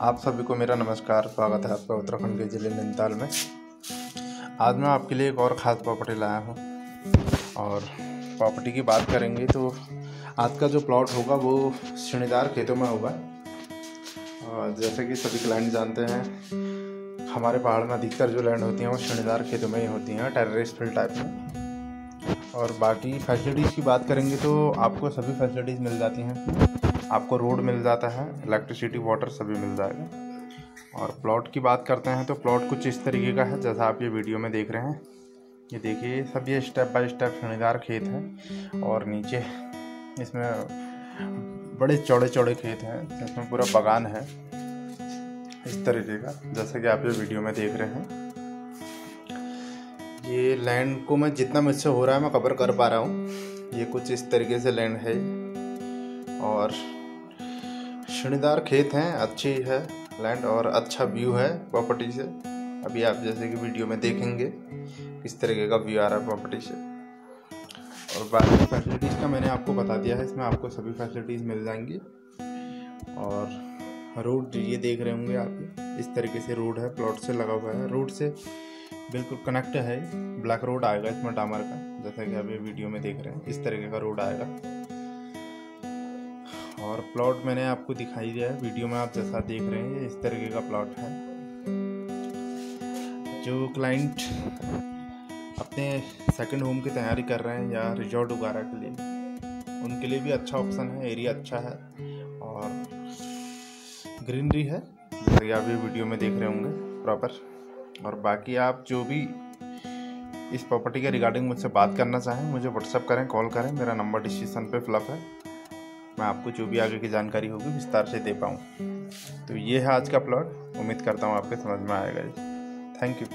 आप सभी को मेरा नमस्कार, स्वागत है आपका उत्तराखंड के ज़िले नैनीताल में। आज मैं आपके लिए एक और ख़ास प्रॉपर्टी लाया हूँ और प्रॉपर्टी की बात करेंगे तो आज का जो प्लॉट होगा वो श्रेणीदार खेतों में होगा। और जैसे कि सभी क्लाइंट जानते हैं, हमारे पहाड़ में अधिकतर जो लैंड होती हैं वो श्रेणीदार खेतों में ही होती हैं टेररिस्ट फ़ील्ड टाइप में। और बाकी फैसिलिटीज़ की बात करेंगे तो आपको सभी फैसिलिटीज़ मिल जाती हैं। आपको रोड मिल जाता है इलेक्ट्रिसिटी वाटर सभी मिल जाएगा। और प्लॉट की बात करते हैं तो प्लॉट कुछ इस तरीके का है, जैसा आप ये वीडियो में देख रहे हैं। ये देखिए सब ये स्टेप बाय स्टेप शनिदार खेत हैं और नीचे इसमें बड़े चौड़े चौड़े खेत हैं, जिसमें पूरा बगान है। इस तरीके का, जैसा कि आप ये वीडियो में देख रहे हैं। ये लैंड को मैं जितना मुझसे हो रहा है, मैं कवर कर पा रहा हूँ। ये कुछ इस तरीके से लैंड है और श्रेणीदार खेत हैं, अच्छी है लैंड और अच्छा व्यू है प्रॉपर्टी से। अभी आप जैसे कि वीडियो में देखेंगे किस तरीके का व्यू आ रहा है प्रॉपर्टी से। और बाकी फैसिलिटीज़ का मैंने आपको बता दिया है, इसमें आपको सभी फैसिलिटीज़ मिल जाएँगी। और रोड ये देख रहे होंगे आप, इस तरीके से रोड है प्लॉट से लगा हुआ है। रोड से बिल्कुल कनेक्ट है ब्लैक रोड आएगा इसमें डामर का, जैसा कि आप ये वीडियो में देख रहे हैं, इस तरीके का रोड आएगा। और प्लॉट मैंने आपको दिखाई दिया है वीडियो में आप जैसा देख रहे हैं, इस तरीके का प्लॉट है। जो क्लाइंट अपने सेकंड होम की तैयारी कर रहे हैं या रिजॉर्ट वगैरह के लिए, उनके लिए भी अच्छा ऑप्शन है एरिया अच्छा है और ग्रीनरी है, जैसे आप ये वीडियो में देख रहे होंगे प्रॉपर और बाकी आप जो भी इस प्रॉपर्टी के रिगार्डिंग मुझसे बात करना चाहें, मुझे व्हाट्सअप करें कॉल करें, मेरा नंबर डिस्क्रिप्शन पे फिलअप है। मैं आपको जो भी आगे की जानकारी होगी विस्तार से दे पाऊँ। तो ये है आज का प्लॉट उम्मीद करता हूँ आपके समझ में आएगा। Thank you